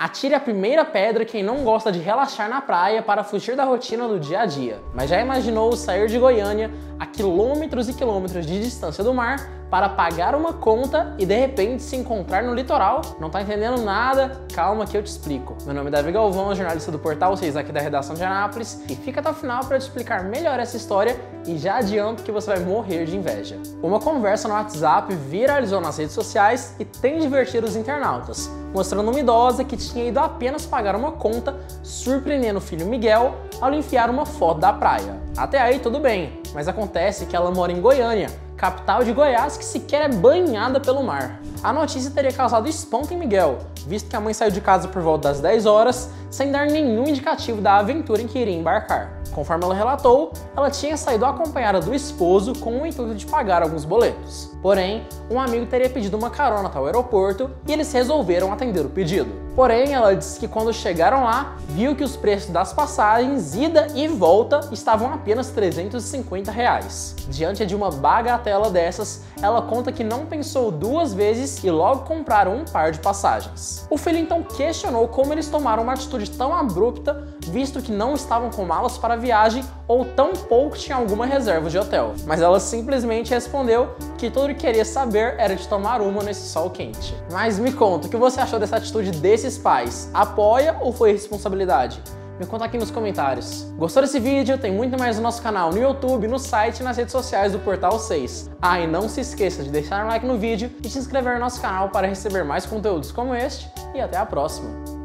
Atire a primeira pedra quem não gosta de relaxar na praia para fugir da rotina do dia a dia. Mas já imaginou sair de Goiânia a quilômetros e quilômetros de distância do mar para pagar uma conta e de repente se encontrar no litoral? Não tá entendendo nada? Calma que eu te explico. Meu nome é Davi Galvão, jornalista do Portal 6 aqui da redação de Anápolis, e fica até o final para te explicar melhor essa história e já adianto que você vai morrer de inveja. Uma conversa no WhatsApp viralizou nas redes sociais e tem divertido os internautas, mostrando uma idosa que tinha ido apenas pagar uma conta, surpreendendo o filho Miguel ao enfiar uma foto da praia. Até aí tudo bem, mas acontece que ela mora em Goiânia, capital de Goiás que sequer é banhada pelo mar. A notícia teria causado espanto em Miguel, visto que a mãe saiu de casa por volta das 10 horas, sem dar nenhum indicativo da aventura em que iria embarcar. Conforme ela relatou, ela tinha saído acompanhada do esposo com o intuito de pagar alguns boletos. Porém, um amigo teria pedido uma carona até o aeroporto e eles resolveram atender o pedido. Porém, ela disse que quando chegaram lá, viu que os preços das passagens ida e volta estavam apenas 350 reais. Diante de uma bagatela dessas, ela conta que não pensou duas vezes e logo compraram um par de passagens. O filho então questionou como eles tomaram uma atitude tão abrupta, visto que não estavam com malas para a viagem ou tão pouco tinha alguma reserva de hotel. Mas ela simplesmente respondeu que que queria saber era de tomar uma nesse sol quente. Mas me conta, o que você achou dessa atitude desses pais? Apoia ou foi responsabilidade? Me conta aqui nos comentários. Gostou desse vídeo? Tem muito mais no nosso canal no YouTube, no site e nas redes sociais do Portal 6. Ah, e não se esqueça de deixar um like no vídeo e se inscrever no nosso canal para receber mais conteúdos como este. E até a próxima!